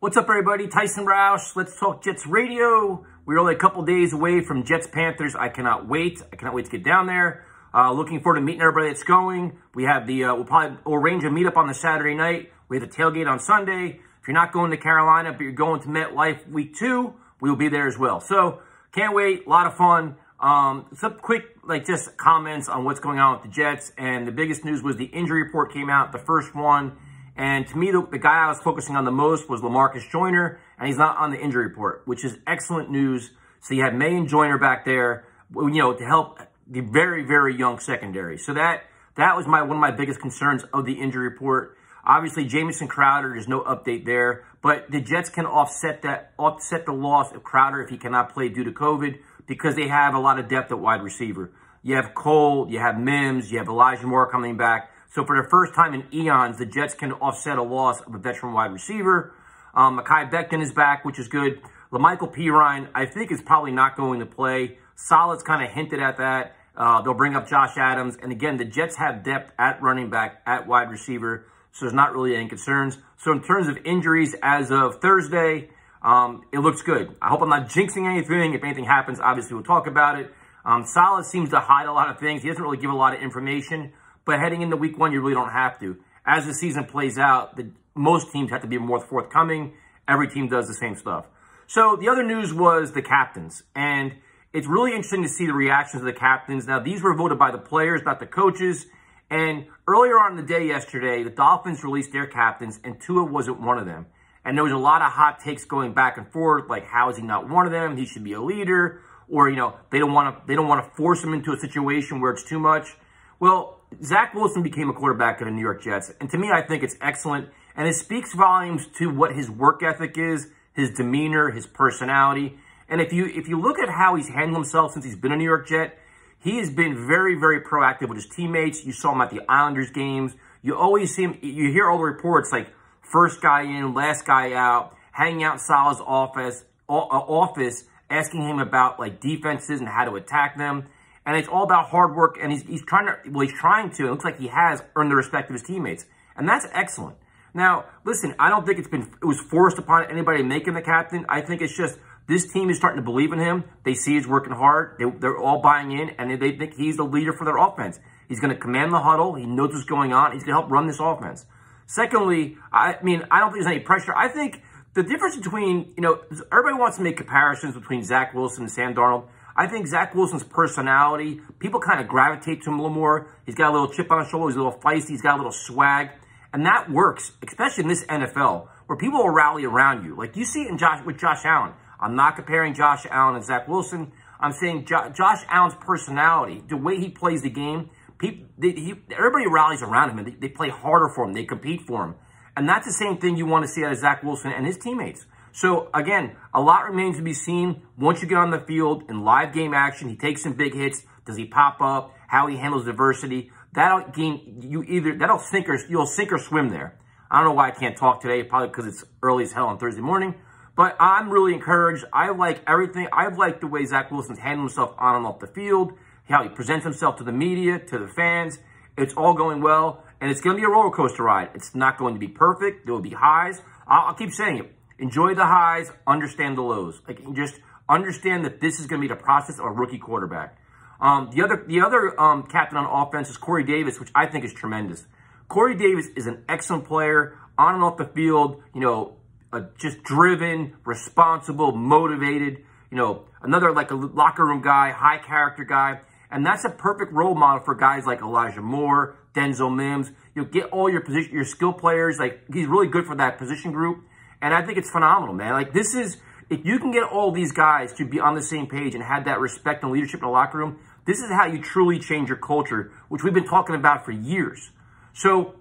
What's up, everybody? Tyson Roush. Let's talk Jets radio. We're only a couple days away from Jets Panthers. I cannot wait. I cannot wait to get down there. Uh, looking forward to meeting everybody that's going. We have the, uh, we'll probably arrange a meetup on the Saturday night. We have the tailgate on Sunday. If you're not going to Carolina, but you're going to MetLife week two, we will be there as well. So can't wait. A lot of fun. Um, some quick, like just comments on what's going on with the Jets. And the biggest news was the injury report came out, the first one. And to me, the, the, guy I was focusing on the most was Lamarcus Joyner, and he's not on the injury report, which is excellent news. So you have Maye and Joyner back there, you know, to help the very, very young secondary. So that that was my one of my biggest concerns of the injury report. Obviously, Jamison Crowder, there's no update there, but the Jets can offset that, offset the loss of Crowder if he cannot play due to COVID because they have a lot of depth at wide receiver. You have Cole, you have Mims, you have Elijah Moore coming back. So for the first time in eons, the Jets can offset a loss of a veteran wide receiver. Um, Mekhi Becton is back, which is good. La'Mical Perine, I think, is probably not going to play. Saleh's kind of hinted at that. Uh, they'll bring up Josh Adams. And again, the Jets have depth at running back, at wide receiver. So there's not really any concerns. So in terms of injuries as of Thursday, um, it looks good. I hope I'm not jinxing anything. If anything happens, obviously we'll talk about it. Um, seems to hide a lot of things. He doesn't really give a lot of information. But heading into week one, you really don't have to. As the season plays out, the, most teams have to be more forthcoming. Every team does the same stuff. So the other news was the captains. And it's really interesting to see the reactions of the captains. Now, these were voted by the players, not the coaches. And earlier on in the day yesterday, the Dolphins released their captains, and Tua wasn't one of them. And there was a lot of hot takes going back and forth, like how is he not one of them? He should be a leader, or you know they don't want to they don't want to force him into a situation where it's too much. Well, Zach Wilson became a quarterback of the New York Jets. And to me, I think it's excellent. And it speaks volumes to what his work ethic is, his demeanor, his personality. And if you if you look at how he's handled himself since he's been a New York Jet, he has been very, very proactive with his teammates. You saw him at the Islanders games. You always see him, you hear all the reports like first guy in, last guy out, hanging out in Saleh's office, uh, office, asking him about like defenses and how to attack them and it's all about hard work. And he's, he's trying to, well, he's trying to, it looks like he has earned the respect of his teammates. And that's excellent. Now, listen, I don't think it's been, it was forced upon anybody making the captain. I think it's just, this team is starting to believe in him. They see he's working hard. They, they're all buying in, and they think he's the leader for their offense. He's going to command the huddle. He knows what's going on. He's going to help run this offense. Secondly, I mean, I don't think there's any pressure. I think the difference between, you know, everybody wants to make comparisons between Zach Wilson and Sam Darnold. I think Zach Wilson's personality, people kind of gravitate to him a little more. He's got a little chip on his shoulder. He's a little feisty. He's got a little swag. And that works, especially in this NFL, where people will rally around you. Like you see it in Josh, with Josh Allen. I'm not comparing Josh Allen and Zach Wilson. I'm saying jo Josh Allen's personality, the way he plays the game, people, they, he, everybody rallies around him and they, they play harder for him. They compete for him. And that's the same thing you want to see out of Zach Wilson and his teammates. So again, a lot remains to be seen. Once you get on the field in live game action, he takes some big hits. Does he pop up? How he handles diversity? That'll gain you either that'll sink or you'll sink or swim there. I don't know why I can't talk today, probably because it's early as hell on Thursday morning. But I'm really encouraged. I like everything. I like the way Zach Wilson's handling himself on and off the field, how he presents himself to the media, to the fans. It's all going well, and it's going to be a roller coaster ride. It's not going to be perfect. There will be highs. I'll, I'll keep saying it. Enjoy the highs, understand the lows. Like just understand that this is going to be the process of a rookie quarterback. Um, the other, the other um, captain on offense is Corey Davis, which I think is tremendous. Corey Davis is an excellent player on and off the field. You know, uh, just driven, responsible, motivated. You know, another like a locker room guy, high character guy. And that's a perfect role model for guys like Elijah Moore, Denzel Mims. You know, get all your position, your skill players. Like he's really good for that position group. And I think it's phenomenal, man. Like this is, if you can get all these guys to be on the same page and have that respect and leadership in the locker room, this is how you truly change your culture, which we've been talking about for years. So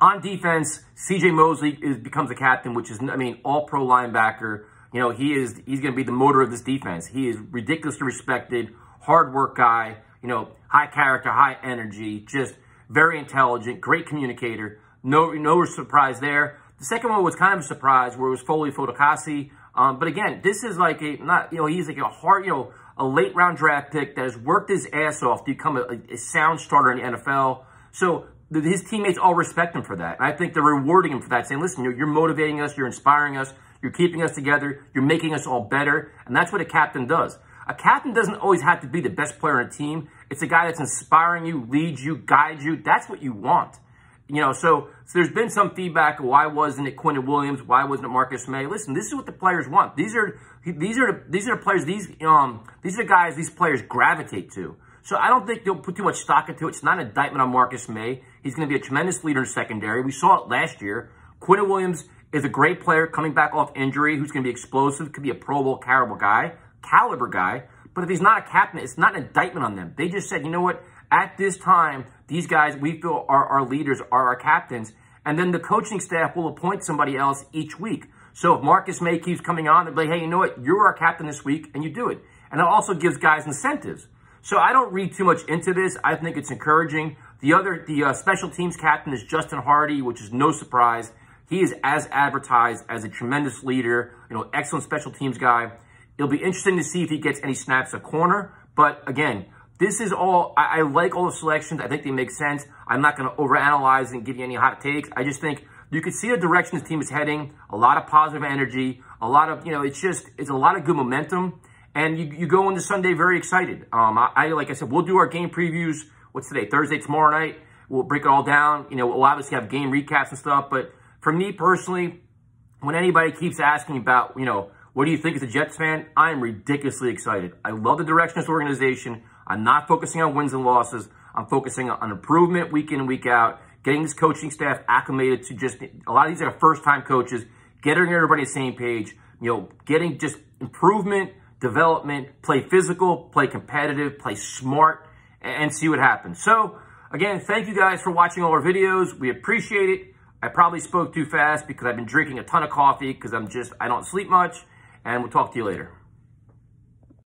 on defense, CJ Mosley is, becomes a captain, which is, I mean, all pro linebacker. You know, he is, he's going to be the motor of this defense. He is ridiculously respected, hard work guy, you know, high character, high energy, just very intelligent, great communicator. No, no surprise there. The second one was kind of a surprise where it was Foley Fatukasi. Um, but again, this is like a, not, you know, he's like a hard, you know, a late round draft pick that has worked his ass off to become a, a sound starter in the NFL. So his teammates all respect him for that. And I think they're rewarding him for that, saying, listen, you're, you're motivating us, you're inspiring us, You're keeping us together. You're making us all better. And that's what a captain does. A captain doesn't always have to be the best player on a team. It's a guy that's inspiring you, leads you, guides you. That's what you want. You know, so, so there's been some feedback. Why wasn't it Quinnen Williams? Why wasn't it Marcus Maye? Listen, this is what the players want. These are these are the, these are the players. These um these are the guys these players gravitate to. So I don't think they'll put too much stock into it. It's not an indictment on Marcus Maye. He's going to be a tremendous leader in secondary. We saw it last year. Quinnen Williams is a great player coming back off injury who's going to be explosive, could be a Pro Bowl caliber guy, caliber guy. But if he's not a captain, it's not an indictment on them. They just said, you know what? At this time, these guys we feel are our leaders, are our captains. And then the coaching staff will appoint somebody else each week. So if Marcus Maye keeps coming on, they'll be like, hey, you know what? You're our captain this week, and you do it. And it also gives guys incentives. So I don't read too much into this. I think it's encouraging. The other, the uh, special teams captain is Justin Hardee, which is no surprise. He is as advertised as a tremendous leader, you know, excellent special teams guy. It'll be interesting to see if he gets any snaps at corner. But again, this is all, I, I like all the selections. I think they make sense. I'm not going to overanalyze and give you any hot takes. I just think you can see the direction this team is heading, a lot of positive energy, a lot of, you know, it's just, it's a lot of good momentum. And you, you go into Sunday very excited. Um, I, I, like I said, we'll do our game previews. What's today? Thursday, tomorrow night. We'll break it all down. You know, we'll obviously have game recaps and stuff. But for me personally, when anybody keeps asking about, you know, what do you think as a Jets fan? I am ridiculously excited. I love the direction of this organization. I'm not focusing on wins and losses. I'm focusing on improvement week in and week out, getting this coaching staff acclimated to just, a lot of these are first-time coaches, getting everybody the same page, you know, getting just improvement, development, play physical, play competitive, play smart, and see what happens. So, again, thank you guys for watching all our videos. We appreciate it. I probably spoke too fast because I've been drinking a ton of coffee because I'm just, I don't sleep much. And we'll talk to you later.